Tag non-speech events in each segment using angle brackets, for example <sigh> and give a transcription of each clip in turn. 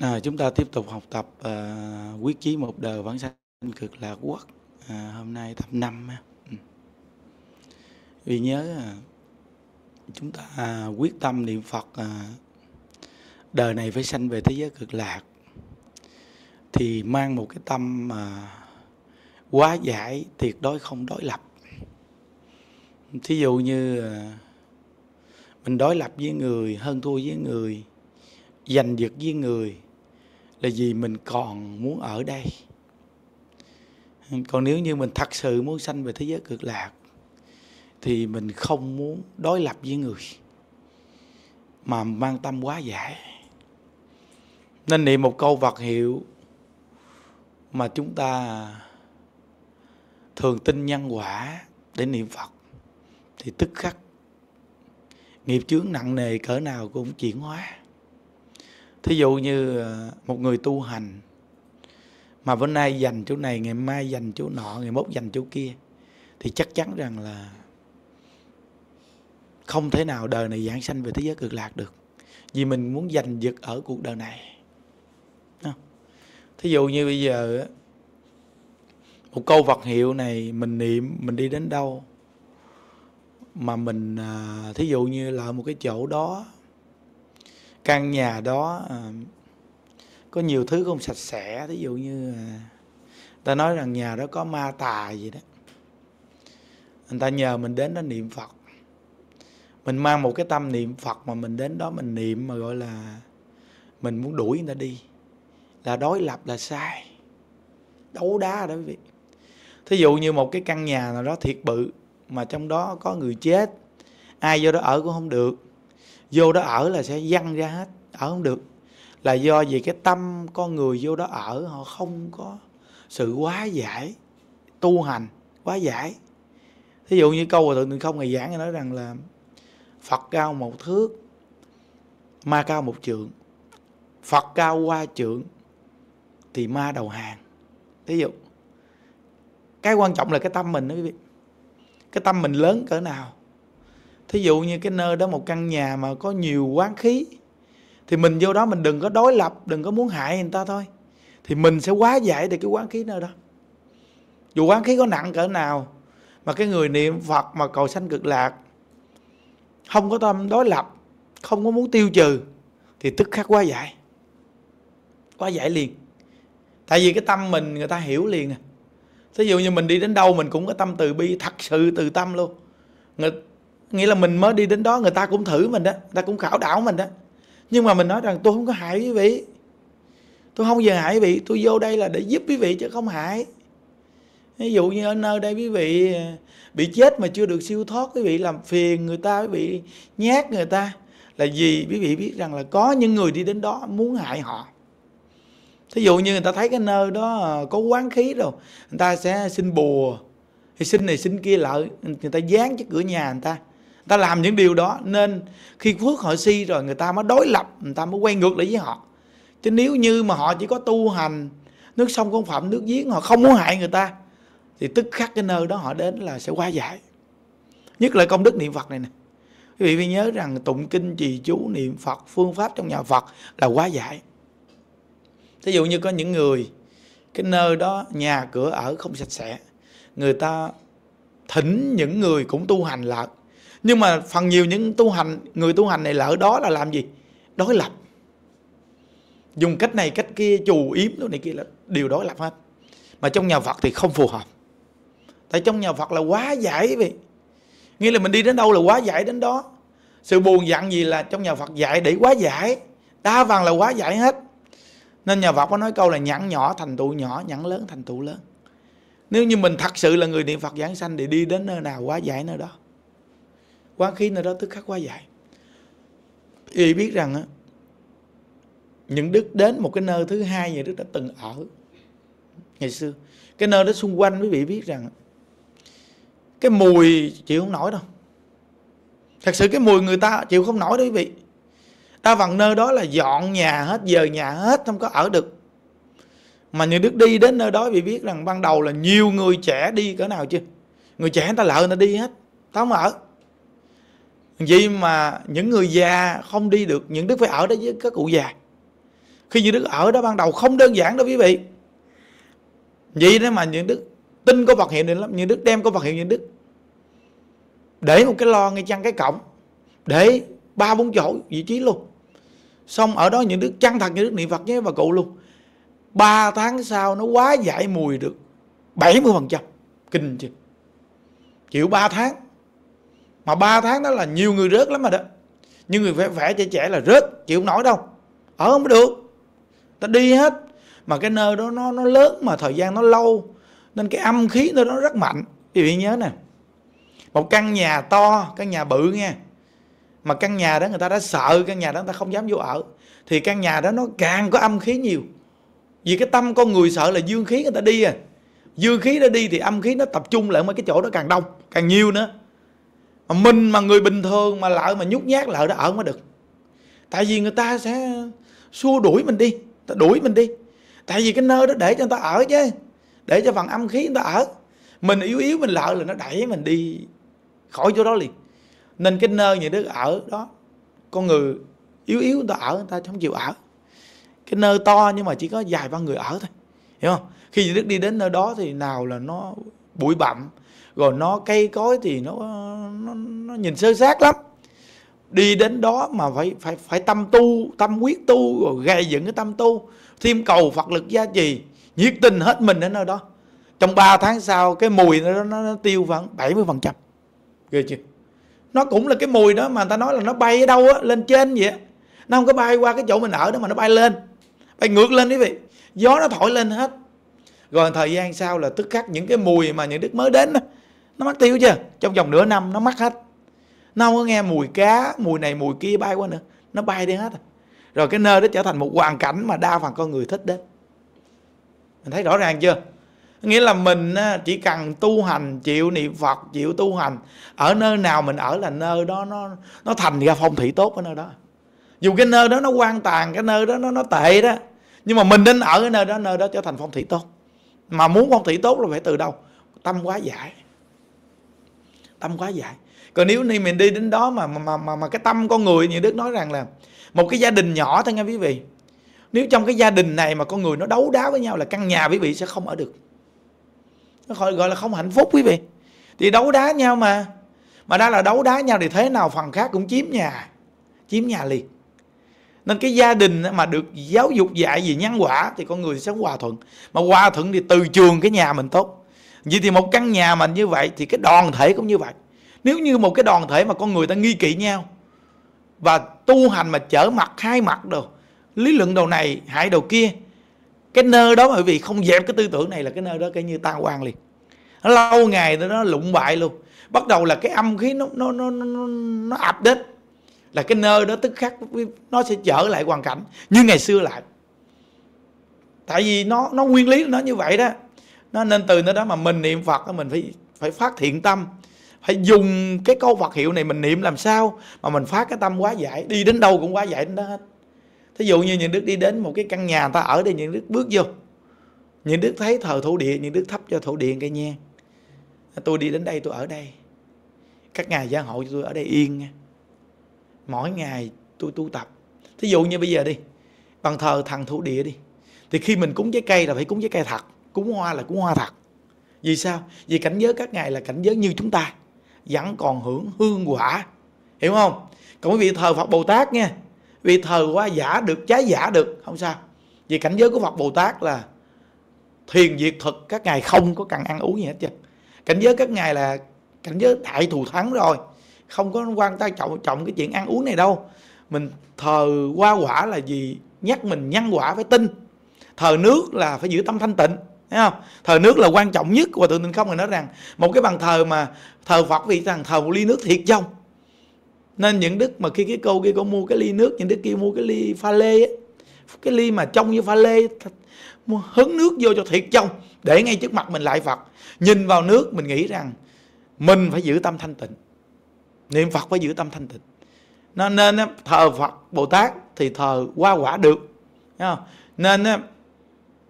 À, chúng ta tiếp tục học tập à, quyết chí một đời vãng sanh cực lạc quốc. À, hôm nay tập 5 ừ. Vì nhớ à, chúng ta à, quyết tâm niệm Phật à, đời này phải sanh về thế giới cực lạc thì mang một cái tâm mà quá giải tuyệt đối không đối lập. Thí dụ như à, mình đối lập với người, hơn thua với người, giành giật với người là vì mình còn muốn ở đây. Còn nếu như mình thật sự muốn sanh về thế giới cực lạc, thì mình không muốn đối lập với người mà mang tâm quá giải nên niệm một câu vật hiệu mà chúng ta thường tin nhân quả để niệm phật, thì tức khắc nghiệp chướng nặng nề cỡ nào cũng chuyển hóa thí dụ như ờ, một người tu hành mà bữa nay dành chỗ này, ngày mai dành chỗ nọ, ngày mốt dành chỗ kia, thì chắc chắn rằng là không thể nào đời này giảng sanh về thế giới cực lạc được. Vì mình muốn giành giật ở cuộc đời này. Thí dụ như bây giờ một câu vật hiệu này, mình niệm, mình đi đến đâu mà mình ờ, thí dụ như là một cái chỗ đó căn nhà đó ờ, có nhiều thứ không sạch sẽ. Ví dụ như ờ, ta nói rằng nhà đó có ma tà gì đó. Người ta nhờ mình đến đó niệm phật. Mình mang một cái tâm niệm phật mà mình đến đó mình niệm mà gọi là mình muốn đuổi người ta đi. Là đối lập, là sai. Đấu đá đó quý vị. Thí dụ như một cái căn nhà nào đó thiệt bự mà trong đó có người chết, ai vô đó ở cũng không được vô đó ở là sẽ văng ra hết, ở không được. Là do vì cái tâm con người vô đó ở, họ không có sự quá giải, tu hành, quá giải. Thí dụ như câu hòa thượng không ngày giảng nói rằng là phật cao một thước, ma cao một trượng. Phật cao qua trượng thì ma đầu hàng. Thí dụ. Cái quan trọng là cái tâm mình đó quý vị. Cái tâm mình lớn cỡ nào? Thí dụ như cái nơi đó một căn nhà mà có nhiều quán khí thì mình vô đó mình đừng có đối lập đừng có muốn hại người ta thôi. Thì mình sẽ quá giải được cái quán khí nơi đó. Dù quán khí có nặng cỡ nào mà cái người niệm phật mà cầu sanh cực lạc không có tâm đối lập không có muốn tiêu trừ thì tức khắc quá giải. Quá giải liền. Tại vì cái tâm mình người ta hiểu liền à. Thí dụ như mình đi đến đâu mình cũng có tâm từ bi thật sự từ tâm luôn. Người, nghĩa là mình mới đi đến đó, người ta cũng thử mình đó, người ta cũng khảo đảo mình đó. Nhưng mà mình nói rằng, tôi không có hại quý vị. Tôi không giờ hại quý vị. Tôi vô đây là để giúp quý vị chứ không hại. Ví dụ như ở nơi đây quý vị à, bị chết mà chưa được siêu thoát, quý vị làm phiền người ta, quý vị nhát người ta, là gì? Quý vị biết rằng là có những người đi đến đó muốn hại họ. Thí dụ như người ta thấy cái nơi đó à, có quán khí rồi, người ta sẽ xin bùa thì xin này, xin kia, lợi. Người ta dán trước cửa nhà người ta ta làm những điều đó nên khi phước họ si rồi người ta mới đối lập, người ta mới quay ngược lại với họ. Chứ nếu như mà họ chỉ có tu hành, nước sông công phẩm, nước giếng, họ không muốn hại người ta, thì tức khắc cái nơi đó họ đến là sẽ qua giải. Nhất là công đức niệm phật này nè. Quý vị phải nhớ rằng tụng kinh, trì chú, niệm phật, phương pháp trong nhà phật là quá giải. Thí dụ như có những người, cái nơi đó, nhà cửa ở không sạch sẽ, người ta thỉnh những người cũng tu hành lại nhưng mà phần nhiều những tu hành, người tu hành này lỡ đó là làm gì? Đối lập. Dùng cách này, cách kia chù yếm đồ này kia là điều đối lập hết. Mà trong nhà Phật thì không phù hợp. Tại trong nhà Phật là quá giải vậy. Nghĩa là mình đi đến đâu là quá giải đến đó. Sự buồn giận gì là trong nhà Phật dạy để quá giải. Đa phần là quá giải hết. Nên nhà Phật có nói câu là nhẫn nhỏ thành tựu nhỏ nhẫn lớn thành tựu lớn. Nếu như mình thật sự là người niệm Phật giảng sanh thì đi đến nơi nào quá giải nơi đó? Quán khí nơi đó tức khắc quá giải Y biết rằng á, những đức đến một cái nơi thứ hai nhà đức đã từng ở ngày xưa. Cái nơi đó xung quanh quý vị biết rằng cái mùi chịu không nổi đâu. Thật sự cái mùi người ta chịu không nổi đó quý vị. Đa phần nơi đó là dọn nhà hết giờ nhà hết, không có ở được. Mà những đức đi đến nơi đó vì biết rằng ban đầu là nhiều người trẻ đi cỡ nào chứ người trẻ người ta lỡ người ta đi hết tao không ở vậy mà những người già không đi được, những đức phải ở đó với các cụ già. Khi như đức ở đó ban đầu không đơn giản đó quý vị. Vậy đó mà những đức tin có vật hiệu này lắm, những đức đem có vật hiệu những đức. Để một cái lo ngay chăn cái cổng, để ba bốn chỗ vị trí luôn. Xong ở đó những đức chăn thật, những đức niệm phật với bà cụ luôn. Ba tháng sau nó quá giải mùi được 70 phần trăm, kinh chứ chịu 3 tháng mà 3 tháng đó là nhiều người rớt lắm mà đó. Nhưng người vẽ vẽ trẻ trẻ là rớt chịu không nổi đâu. Ở không được. Ta đi hết. Mà cái nơi đó nó nó lớn mà thời gian nó lâu. Nên cái âm khí nơi đó rất mạnh. Thì vị nhớ nè. Một căn nhà to căn nhà bự nghe, mà căn nhà đó người ta đã sợ căn nhà đó người ta không dám vô ở. Thì căn nhà đó nó càng có âm khí nhiều. Vì cái tâm con người sợ là dương khí người ta đi à. Dương khí nó đi thì âm khí nó tập trung lại mấy cái chỗ đó càng đông càng nhiều nữa mà mình mà người bình thường mà lỡ mà nhút nhát lỡ đó ở mới được. Tại vì người ta sẽ xua đuổi mình đi, ta đuổi mình đi. Tại vì cái nơi đó để cho người ta ở chứ, để cho phần âm khí người ta ở. Mình yếu yếu mình lỡ là nó đẩy mình đi khỏi chỗ đó liền. Nên cái nơi nhà đức ở đó, con người yếu yếu người ta ở, người ta không chịu ở. Cái nơi to nhưng mà chỉ có vài ba người ở thôi, hiểu không? Khi đức đi đến nơi đó thì nào là nó bụi bặm rồi nó cây cối thì nó nó, nó nhìn sơ sát lắm. Đi đến đó mà phải phải phải tâm tu tâm quyết tu rồi gây dựng cái tâm tu. Thêm cầu phật lực gia trì nhiệt tình hết mình đến nơi đó. Trong 3 tháng sau cái mùi nó, nó, nó tiêu khoảng 70 phần trăm. Ghê chưa? Nó cũng là cái mùi đó mà người ta nói là nó bay ở đâu á lên trên vậy nó không có bay qua cái chỗ mình ở đó mà nó bay lên. Bay ngược lên quý vị. Gió nó thổi lên hết. Rồi thời gian sau là tức khắc những cái mùi mà những đức mới đến đó, nó mất tiêu chưa? Trong vòng nửa năm nó mất hết. Nó không có nghe mùi cá, mùi này, mùi kia bay qua nữa. Nó bay đi hết rồi. Cái nơi đó trở thành một hoàn cảnh mà đa phần con người thích đến. Mình thấy rõ ràng chưa? Nghĩa là mình chỉ cần tu hành, chịu niệm phật, chịu tu hành, ở nơi nào mình ở là nơi đó nó nó thành ra phong thủy tốt ở nơi đó. Dù cái nơi đó nó quan tàn, cái nơi đó nó nó tệ đó, nhưng mà mình đến ở cái nơi đó nơi đó trở thành phong thủy tốt. Mà muốn phong thủy tốt là phải từ đâu? Tâm quá giải tâm quá giải còn nếu như mình đi đến đó mà mà mà mà cái tâm con người như đức nói rằng là một cái gia đình nhỏ thôi nha quý vị. Nếu trong cái gia đình này mà con người nó đấu đá với nhau là căn nhà quý vị sẽ không ở được. Nó gọi là không hạnh phúc quý vị. Thì đấu đá nhau mà. Mà đã là đấu đá nhau thì thế nào phần khác cũng chiếm nhà chiếm nhà liền. Nên cái gia đình mà được giáo dục dạy gì nhân quả thì con người sẽ hòa thuận. Mà hòa thuận thì từ trường cái nhà mình tốt vậy thì một căn nhà mà như vậy thì cái đoàn thể cũng như vậy. Nếu như một cái đoàn thể mà con người ta nghi kỵ nhau và tu hành mà chở mặt hai mặt đồ lý luận đầu này hại đầu kia cái nơi đó bởi vì không dẹp cái tư tưởng này là cái nơi đó cái như tan quan liền. Nó lâu ngày nó lụng bại luôn. Bắt đầu là cái âm khí nó nó nó nó, nó ập đến. Là cái nơi đó tức khắc nó sẽ trở lại hoàn cảnh như ngày xưa lại. Tại vì nó nó nguyên lý nó như vậy đó nó nên từ nơi đó mà mình niệm phật mình phải phải phát thiện tâm. Phải dùng cái câu Phật hiệu này mình niệm làm sao mà mình phát cái tâm quá giải. Đi đến đâu cũng quá giải đến đó hết. Thí dụ như những đức đi đến một cái căn nhà người ta ở đây, những đức bước vô. Những đức thấy thờ thổ địa, những đức thắp cho thổ địa cây nhang tôi đi đến đây, tôi ở đây. Các ngài gia hộ cho tôi ở đây yên nha. Mỗi ngày tôi tu tập. Thí dụ như bây giờ đi. Bằng thờ thằng thổ địa đi. Thì khi mình cúng trái cây là phải cúng trái cây thật cúng hoa là cúng hoa thật. Vì sao? Vì cảnh giới các ngài là cảnh giới như chúng ta, vẫn còn hưởng hương quả. Hiểu không? Còn quý vị thờ phật bồ tát nha. Vì thờ qua giả được, trái giả được, không sao. Vì cảnh giới của phật bồ tát là thiền diệt thực, các ngài không có cần ăn uống gì hết chứ cảnh giới các ngài là cảnh giới đại thù thắng rồi. Không có quan tâm, trọng trọng cái chuyện ăn uống này đâu. Mình thờ qua quả là gì nhắc mình nhân quả phải tin. Thờ nước là phải giữ tâm thanh tịnh thấy không? Thờ nước là quan trọng nhất và tự tin không thì nói rằng một cái bàn thờ mà thờ phật vì rằng thờ một ly nước thiệt trong nên những đức mà khi cái cô kia cô mua cái ly nước những đức kia mua cái ly pha lê ấy, cái ly mà trong như pha lê hứng nước vô cho thiệt trong để ngay trước mặt mình lại phật. Nhìn vào nước mình nghĩ rằng mình phải giữ tâm thanh tịnh. Niệm phật phải giữ tâm thanh tịnh. Nên thờ phật bồ tát thì thờ qua quả được. Không? nên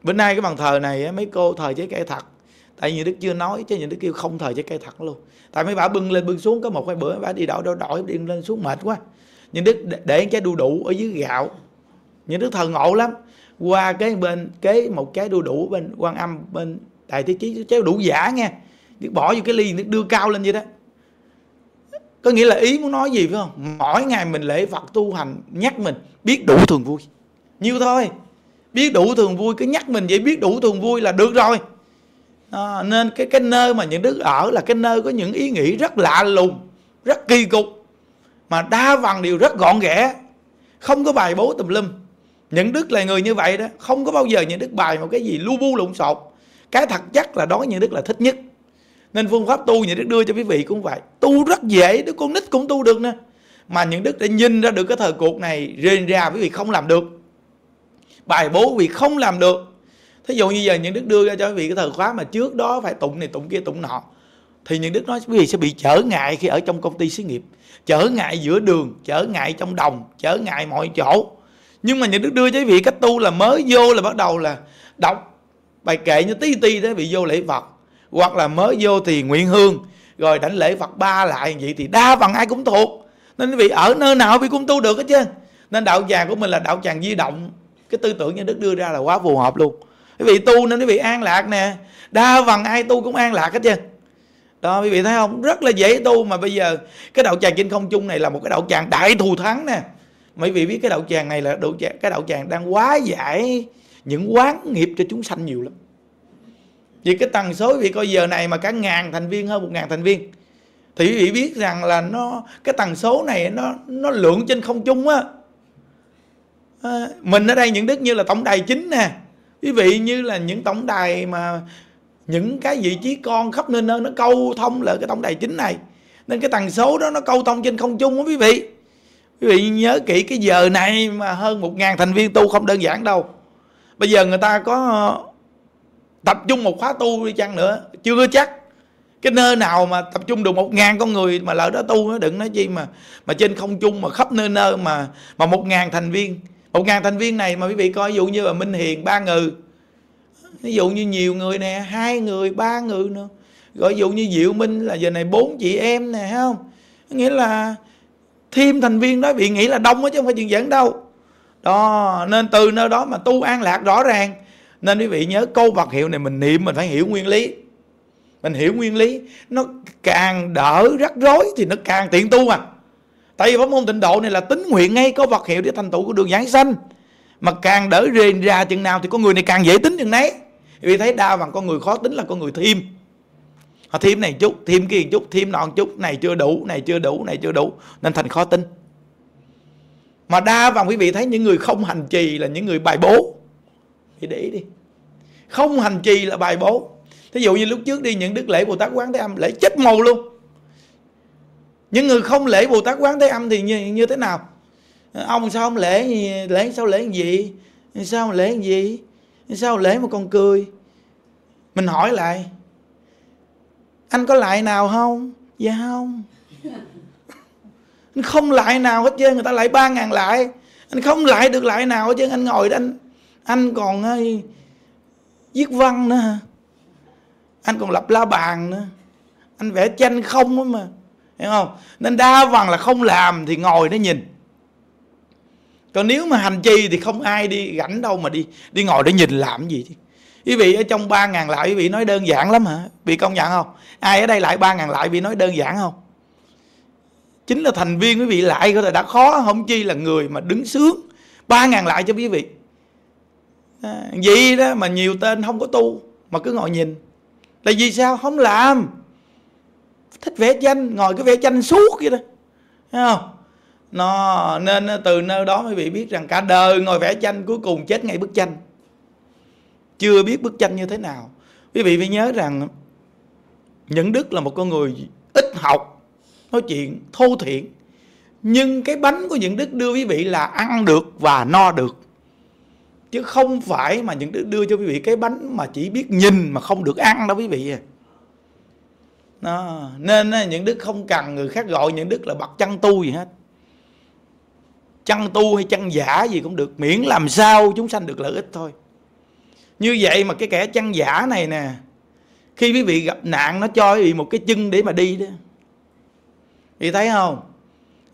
bữa nay cái bàn thờ này mấy cô thờ trái cây thật. Tại vì đức chưa nói, chứ những đức kêu không thờ trái cây thật luôn. Tại mấy bà bưng lên, bưng xuống, có một hai bữa bà đi đổi đổi đổi, đi lên xuống mệt quá. Nhưng đức để trái đu đủ ở dưới gạo. Những đức thờ ngộ lắm. Qua cái bên kế một cái đu đủ bên quan âm, bên đại thế chí cháo đủ giả nghe Đức bỏ vô cái ly đức đưa cao lên vậy đó. Có nghĩa là ý muốn nói gì phải không? Mỗi ngày mình lễ phật tu hành nhắc mình biết đủ thường vui. Nhiêu thôi biết đủ thường vui cứ nhắc mình vậy biết đủ thường vui là được rồi. À, nên cái cái nơi mà những đức ở là cái nơi có những ý nghĩ rất lạ lùng rất kỳ cục mà đa phần đều rất gọn ghẽ. Không có bài bố tùm lum. Những đức là người như vậy đó không có bao giờ những đức bài một cái gì lu bu lộn xộn. Cái thật chắc là đó những đức là thích nhất. Nên phương pháp tu những đức đưa cho quý vị cũng vậy. Tu rất dễ đứa con nít cũng tu được nè. Mà những đức đã nhìn ra được cái thời cuộc này rên ra quý vị không làm được bài bố quý vị không làm được. Thí dụ như giờ những đức đưa ra cho quý vị cái thời khóa mà trước đó phải tụng này, tụng kia, tụng nọ, thì những đức nói quý vị sẽ bị trở ngại khi ở trong công ty xí nghiệp, trở ngại giữa đường, trở ngại trong đồng, trở ngại mọi chỗ. Nhưng mà những đức đưa cho quý vị cách tu là mới vô là bắt đầu là đọc bài kệ như tí ti thế bị vô lễ phật hoặc là mới vô thì nguyện hương, rồi đánh lễ phật ba lại vậy thì đa phần ai cũng thuộc. Nên quý vị ở nơi nào quý cũng tu được hết chứ nên đạo tràng của mình là đạo tràng di động cái tư tưởng nhà đức đưa ra là quá phù hợp luôn. Quý vị tu nên quý vị an lạc nè. Đa phần ai tu cũng an lạc hết chứ đó quý vị thấy không? Rất là dễ tu mà bây giờ cái đạo tràng trên không trung này là một cái đạo tràng đại thù thắng nè. Mấy vị biết cái đạo tràng này là đạo tràng, cái đạo tràng đang quá giải những quán nghiệp cho chúng sanh nhiều lắm. Vì cái tần số quý vị coi giờ này mà cả ngàn thành viên hơn một ngàn thành viên. Thì quý vị biết rằng là nó cái tần số này nó nó lượng trên không trung á à, mình ở đây những đức như là tổng đài chính nè. Quý vị như là những tổng đài mà những cái vị trí con khắp nơi nơi nó câu thông lại cái tổng đài chính này. Nên cái tần số đó nó câu thông trên không trung á quý vị. Quý vị nhớ kỹ cái giờ này mà hơn một ngàn thành viên tu không đơn giản đâu. Bây giờ người ta có ờ, tập trung một khóa tu đi chăng nữa chưa chắc. Cái nơi nào mà tập trung được một ngàn con người mà lỡ đó tu nó đừng nói chi mà mà trên không trung mà khắp nơi nơi mà mà một ngàn thành viên một ngàn thành viên này mà quý vị coi, ví dụ như là minh hiền, ba người ví dụ như nhiều người nè, hai người, ba người nữa. Gọi ví dụ như diệu minh là giờ này bốn chị em nè không? Nghĩa là thêm thành viên đó bị nghĩ là đông chứ không phải chuyện giỡn đâu. Đó, nên từ nơi đó mà tu an lạc rõ ràng. Nên quý vị nhớ câu vật hiệu này, mình niệm mình phải hiểu nguyên lý. Mình hiểu nguyên lý, nó càng đỡ rắc rối thì nó càng tiện tu à tại vì pháp môn tịnh độ này là tính nguyện ngay có vật hiệu để thành tựu của đường giảng sanh. Mà càng đỡ rền ra chừng nào thì con người này càng dễ tính chừng nấy. Vì thấy đa phần con người khó tính là con người thêm họ thêm này chút thêm kia chút thêm nọ chút, này chưa đủ, này chưa đủ, này chưa đủ, nên thành khó tính. Mà đa phần quý vị thấy những người không hành trì là những người bài bố. Thì để ý đi. Không hành trì là bài bố. Thí dụ như lúc trước đi, những đức lễ bồ tát quán thế âm, lễ chết màu luôn những người không lễ bồ tát quán thế âm thì như, như thế nào? Ông sao không lễ lễ sao lễ gì? Sao lễ gì? Sao lễ mà con cười? Mình hỏi lại. Anh có lại nào không? Dạ không. Anh không lại nào hết trơn người ta lại ba ngàn lại. Anh không lại được lại nào hết trơn anh ngồi đó anh anh còn ơi, viết văn nữa hả? Anh còn lập la bàn nữa. Anh vẽ tranh không á mà hiểu không? Nên đa phần là không làm thì ngồi để nhìn. Còn nếu mà hành trì thì không ai đi rảnh đâu mà đi đi ngồi để nhìn làm gì chứ. Quý vị ở trong ba ngàn lại quý vị nói đơn giản lắm hả? Bị công nhận không? Ai ở đây lại ba ngàn lại bị nói đơn giản không? Chính là thành viên quý vị lại có thể đã khó không chi là người mà đứng sướng. Ba ngàn lại cho quý vị. À, vậy đó mà nhiều tên không có tu mà cứ ngồi nhìn. Là vì sao? Không làm thích vẽ tranh, ngồi cái vẽ tranh suốt vậy đó. Thấy không? Nó nên từ nơi đó mới bị biết rằng cả đời ngồi vẽ tranh cuối cùng chết ngay bức tranh. Chưa biết bức tranh như thế nào. Quý vị phải nhớ rằng những đức là một con người ít học, nói chuyện thô thiện nhưng cái bánh của những đức đưa quý vị là ăn được và no được. Chứ không phải mà những đức đưa cho quý vị cái bánh mà chỉ biết nhìn mà không được ăn đó quý vị à đó. nên những đức không cần người khác gọi những đức là bậc chăn tu gì hết. Chăn tu hay chăn giả gì cũng được, miễn làm sao chúng sanh được lợi ích thôi. Như vậy mà cái kẻ chăn giả này nè, khi quý vị gặp nạn nó cho quý vị một cái chân để mà đi đó. Vì thấy không?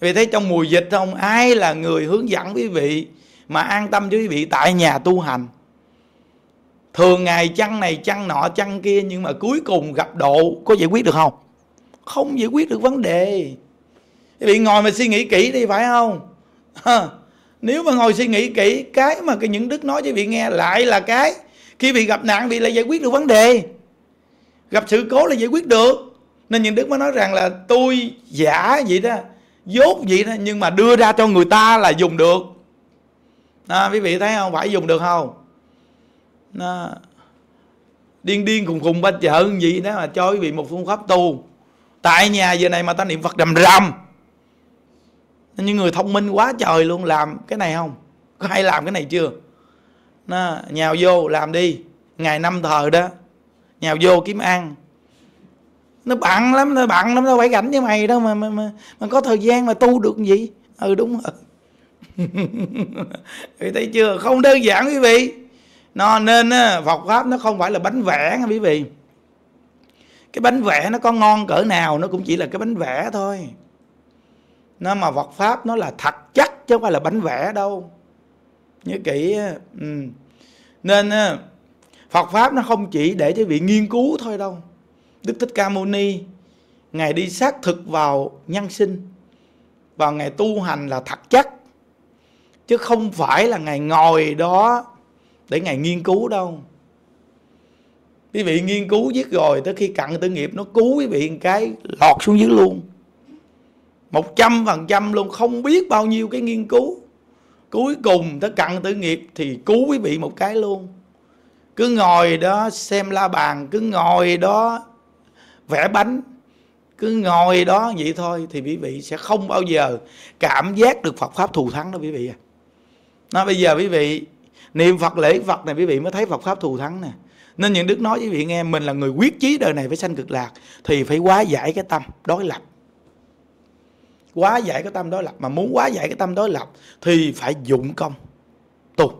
Vì thấy trong mùa dịch không? Ai là người hướng dẫn quý vị mà an tâm cho quý vị tại nhà tu hành? Thường ngày chăng này chăng nọ chăng kia nhưng mà cuối cùng gặp độ có giải quyết được không? Không giải quyết được vấn đề. Quý vị ngồi mà suy nghĩ kỹ đi phải không? Nếu mà ngồi suy nghĩ kỹ cái mà cái những đức nói cho vị nghe lại là cái. Khi bị gặp nạn vị lại giải quyết được vấn đề. Gặp sự cố là giải quyết được. Nên những đức mới nói rằng là tôi giả vậy đó dốt vậy đó nhưng mà đưa ra cho người ta là dùng được. À, quý vị thấy không? Phải dùng được không? Nó điên điên cùng cùng bên chợ gì đó mà cho quý vị một phương pháp tu. Tại nhà giờ này mà ta niệm phật rầm rầm. Những người thông minh quá trời luôn làm cái này không? Có ai làm cái này chưa? Nó nhào vô làm đi. Ngày năm thờ đó nhào vô kiếm ăn. Nó bận lắm nó bận lắm nó phải rảnh với mày đâu mà mà, mà mà có thời gian mà tu được gì? Ừ đúng rồi. <laughs> Thấy chưa? Không đơn giản quý vị nó nên Phật pháp nó không phải là bánh vẽ nha quý vị. Cái bánh vẽ nó có ngon cỡ nào nó cũng chỉ là cái bánh vẽ thôi. Nó mà Phật pháp nó là thật chắc chứ không phải là bánh vẽ đâu. Nhớ kỹ ừ. nên Phật pháp nó không chỉ để cho vị nghiên cứu thôi đâu. Đức Thích Ca Mâu Ni, Ngài đi xác thực vào nhân sinh và Ngài tu hành là thật chắc Chứ không phải là Ngài ngồi đó để Ngài nghiên cứu đâu Quý vị nghiên cứu giết rồi Tới khi cặn tử nghiệp, Nó cứu quý vị một cái lọt xuống dưới luôn. Một trăm phần trăm luôn, Không biết bao nhiêu cái nghiên cứu. Cuối cùng tới cặn tử nghiệp Thì cứu quý vị một cái luôn. Cứ ngồi đó xem la bàn, Cứ ngồi đó vẽ bánh, cứ ngồi đó vậy thôi thì quý vị sẽ không bao giờ cảm giác được Phật pháp thù thắng đó quý vị à. Nó bây giờ quý vị niệm Phật lễ Phật này quý vị mới thấy Phật pháp thù thắng nè. Nên những đức nói với quý vị nghe, mình là người quyết chí đời này phải sanh cực lạc, thì phải quá giải cái tâm đối lập. Quá giải cái tâm đối lập, mà muốn quá giải cái tâm đối lập thì phải dụng công, tu.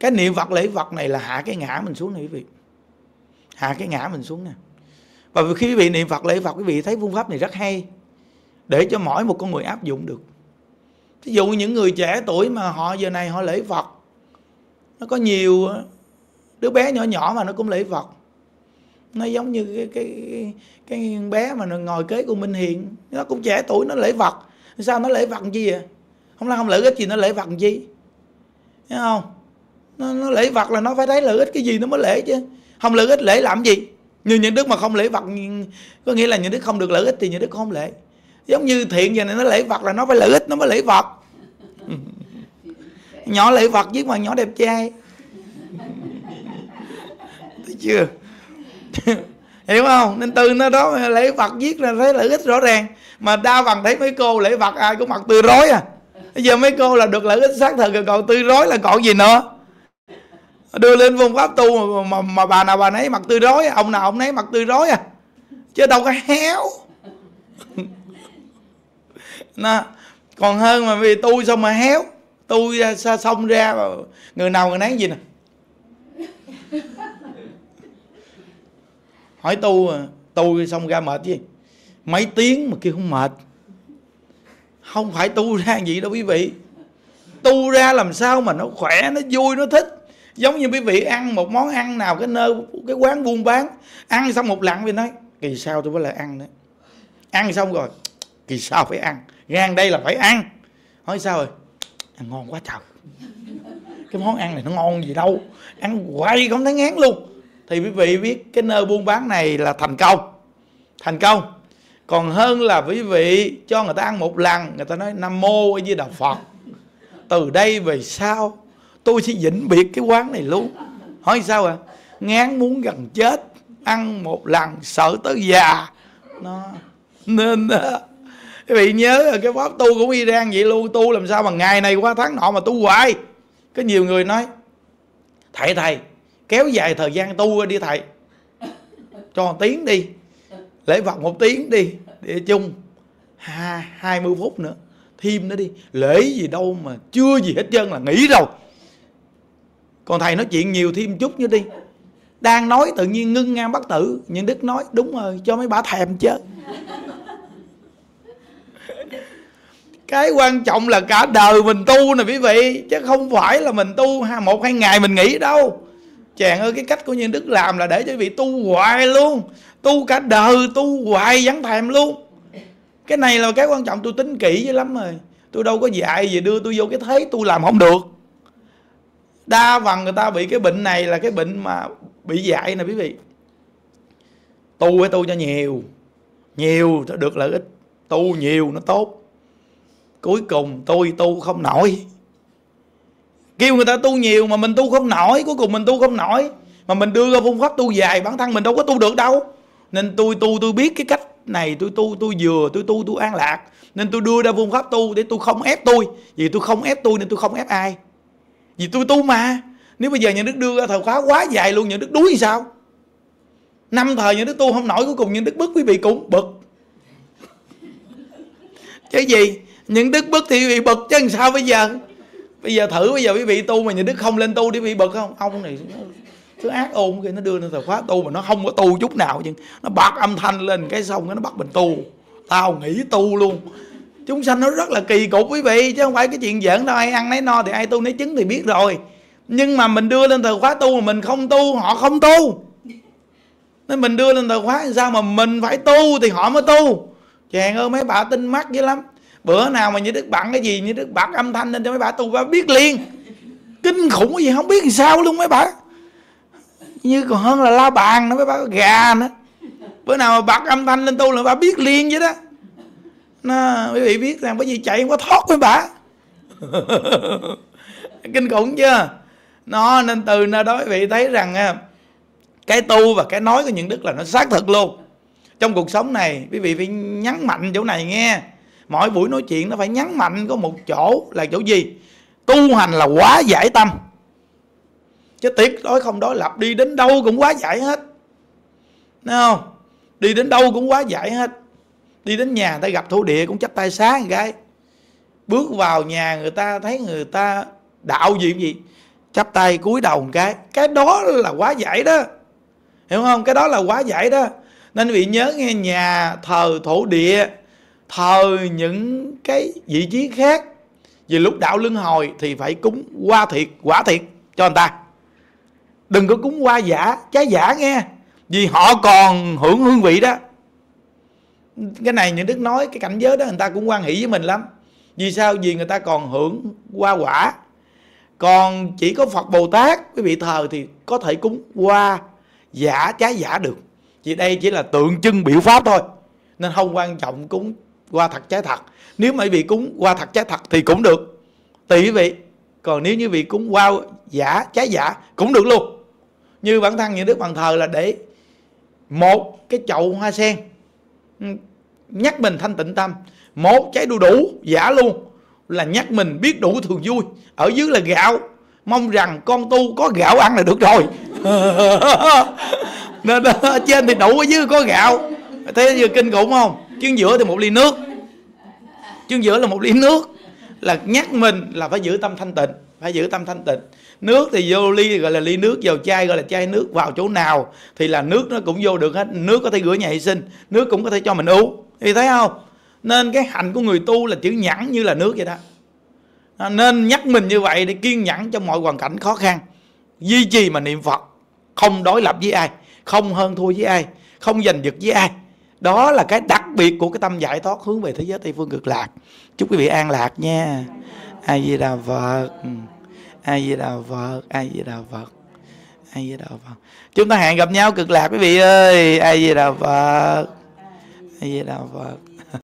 Cái niệm Phật lễ Phật này là hạ cái ngã mình xuống này quý vị. Hạ cái ngã mình xuống nè và khi quý vị niệm phật lễ phật, quý vị thấy phương pháp này rất hay, để cho mỗi một con người áp dụng được ví dụ những người trẻ tuổi mà họ giờ này họ lễ phật nó có nhiều đứa bé nhỏ nhỏ mà nó cũng lễ phật nó giống như cái cái cái, bé mà nó ngồi kế của minh hiền. Nó cũng trẻ tuổi nó lễ phật sao nó lễ phật chi vậy không là không lợi ích gì nó lễ phật chi thấy không? Nó, nó lễ phật là nó phải thấy lợi ích cái gì nó mới lễ chứ. Không lợi ích lễ làm gì? Như những đức mà không lễ vật có nghĩa là những đức không được lợi ích thì những đức không lễ. Giống như thiện giờ này nó lễ vật là nó phải lợi ích nó mới lễ vật. <laughs> nhỏ lễ vật chứ mà nhỏ đẹp trai. Thấy chưa? <laughs> Hiểu không? Nên từ nó đó lễ vật viết là thấy lợi ích rõ ràng. Mà đa phần thấy mấy cô lễ vật ai cũng mặc tươi rối à. Bây giờ mấy cô là được lợi ích xác thực rồi còn tươi rối là còn gì nữa? Đưa lên vùng pháp tu mà, mà, mà bà nào bà nấy mặc tươi rối ông nào ông nấy mặc tươi rối à. Chứ đâu có héo. <laughs> Nó còn hơn mà vì tu xong mà héo? Tôi ra xong ra người nào người nấy gì nè à. hỏi tu à, tu xong ra mệt gì mấy tiếng mà kêu không mệt. Không phải tu ra gì đâu quý vị. Tu ra làm sao mà nó khỏe, nó vui, nó thích. Giống như quý vị ăn một món ăn nào cái nơi, cái quán buôn bán. Ăn xong một lần vì nói, kỳ sao tôi mới lại ăn nữa? Ăn xong rồi, kỳ sao phải ăn? Gan đây là phải ăn. Hỏi sao rồi? Ngon quá trời. Cái món ăn này nó ngon gì đâu. Ăn quay không thấy ngán luôn. Thì quý vị biết cái nơi buôn bán này là thành công. Thành công. Còn hơn là quý vị cho người ta ăn một lần, người ta nói nam mô với đạo phật. Từ đây về sau, tôi sẽ vĩnh biệt cái quán này luôn. Hỏi sao à ngán muốn gần chết, ăn một lần, sợ tới già. Nó nên đó quý vị nhớ là cái pháp tu của Iran vậy luôn tu, làm sao mà ngày này qua tháng nọ mà tu hoài? Có nhiều người nói, thầy thầy, kéo dài thời gian tu đi thầy. Cho một tiếng đi, lễ Phật một tiếng đi, để chung hai mươi phút nữa, thêm nữa đi. Lễ gì đâu mà chưa gì hết trơn là nghỉ rồi. Còn thầy nói chuyện nhiều thêm chút nữa đi. Đang nói tự nhiên ngưng ngang bất tử, nhưng đức nói, đúng rồi, cho mấy bà thèm chứ cái quan trọng là cả đời mình tu nè quý vị, chứ không phải là mình tu một hai ngày mình nghỉ đâu. Chàng ơi, cái cách của nhân đức làm là để cho quý vị tu hoài luôn, tu cả đời, tu hoài vắng thèm luôn. Cái này là cái quan trọng, tôi tính kỹ dữ lắm rồi. Tôi đâu có dạy gì, đưa tôi vô cái thế tôi làm không được. Đa phần người ta bị cái bệnh này là cái bệnh mà bị dạy nè quý vị. Tu phải tu cho nhiều nhiều được lợi ích. Tu nhiều nó tốt cuối cùng tôi tu không nổi. Kêu người ta tu nhiều mà mình tu không nổi, cuối cùng mình tu không nổi. Mà mình đưa ra phương pháp tu dài, bản thân mình đâu có tu được đâu. Nên tôi tu, tôi biết cái cách này, tôi tu, tôi vừa, tôi tu, tôi an lạc. Nên tôi đưa ra phương pháp tu để tôi không ép tôi. Vì tôi không ép tôi nên tôi không ép ai. Vì tôi tu mà. Nếu bây giờ nhà đức đưa ra thời khóa quá dài luôn, nhà đức đuối thì sao? Năm thời nhà đức tu không nổi, cuối cùng nhà đức bức quý vị cũng bực. Chứ gì? Những đức bất thì bị bực chứ làm sao bây giờ? Bây giờ thử, bây giờ quý vị tu mà những đức không lên tu để bị bực không? Ông này thứ ác ôn kia nó đưa lên thời khóa tu mà nó không có tu chút nào chứ. Nó bật âm thanh lên cái xong nó bắt mình tu. Tao nghĩ tu luôn. Chúng sanh nó rất là kỳ cục quý vị, chứ không phải cái chuyện giỡn đâu ai ăn lấy no thì ai tu lấy trứng thì biết rồi. Nhưng mà mình đưa lên thời khóa tu mà mình không tu, họ không tu. Nên mình đưa lên thời khóa sao mà mình phải tu thì họ mới tu. Chàng ơi, mấy bà tin mắt dữ lắm bữa nào mà như đức bận cái gì, như đức bật âm thanh lên cho mấy bà tu bà biết liền. Kinh khủng cái gì không biết làm sao luôn mấy bà. Như còn hơn là la bàn nữa, mấy bà gà nữa. Bữa nào mà bật âm thanh lên tu là bà biết liền vậy đó. Nó, quý vị biết rằng bởi vì chạy quá thoát với bà. <laughs> Kinh khủng chưa? Nó nên từ nơi đó quý vị thấy rằng à, cái tu và cái nói của những đức là nó xác thực luôn. Trong cuộc sống này, quý vị phải nhấn mạnh chỗ này nghe mỗi buổi nói chuyện nó phải nhấn mạnh có một chỗ là chỗ gì? Tu hành là quá giải tâm. Chứ tuyệt đối không đối lập, đi đến đâu cũng quá giải hết. Thấy không? Đi đến đâu cũng quá giải hết. Đi đến nhà ta gặp thổ địa cũng chấp tay xá một cái. Bước vào nhà người ta thấy người ta đạo gì gì, chắp tay cúi đầu một cái. Cái đó là quá giải đó. Hiểu không? Cái đó là quá giải đó. Nên vị nhớ nghe nhà thờ thổ địa thờ những cái vị trí khác. Vì lúc đạo lưng hồi thì phải cúng qua thiệt, quả thiệt cho người ta. Đừng có cúng qua giả, trái giả nghe. Vì họ còn hưởng hương vị đó. Cái này những đức nói, cái cảnh giới đó, người ta cũng quan hỷ với mình lắm. Vì sao? Vì người ta còn hưởng qua quả. Còn chỉ có phật bồ tát quý vị thờ thì có thể cúng qua giả, trái giả được. Vì đây chỉ là tượng trưng biểu pháp thôi. Nên không quan trọng cúng qua thật trái thật. Nếu mà quý vị cúng qua thật trái thật thì cũng được. Tùy quý vị. Còn nếu như vị cúng qua giả, trái giả, cũng được luôn. Như bản thân những đức bàn thờ là để một cái chậu hoa sen ừ, nhắc mình thanh tịnh tâm. Một trái đu đủ, giả luôn. Là nhắc mình biết đủ thường vui. Ở dưới là gạo. Mong rằng con tu có gạo ăn là được rồi. <laughs> Nên ở trên thì đủ, ở dưới có gạo. Thấy giờ kinh khủng không? Chương giữa thì một ly nước. Chương giữa là một ly nước. Là nhắc mình là phải giữ tâm thanh tịnh, phải giữ tâm thanh tịnh. Nước thì vô ly gọi là ly nước vào chai, gọi là chai nước vào chỗ nào thì là nước nó cũng vô được hết. Nước có thể rửa nhà vệ sinh, nước cũng có thể cho mình uống. Thì thấy không? Nên cái hạnh của người tu là chữ nhẫn như là nước vậy đó. À, nên nhắc mình như vậy để kiên nhẫn trong mọi hoàn cảnh khó khăn. Duy trì mà niệm phật, không đối lập với ai, không hơn thua với ai, không giành giật với ai đó là cái đặc biệt của cái tâm giải thoát hướng về thế giới tây phương cực lạc. Chúc quý vị an lạc nha. A di đà phật. Ừ. A di đà phật, a di đà phật, a di đà phật. Chúng ta hẹn gặp nhau cực lạc quý vị ơi. A di đà phật, a di đà phật.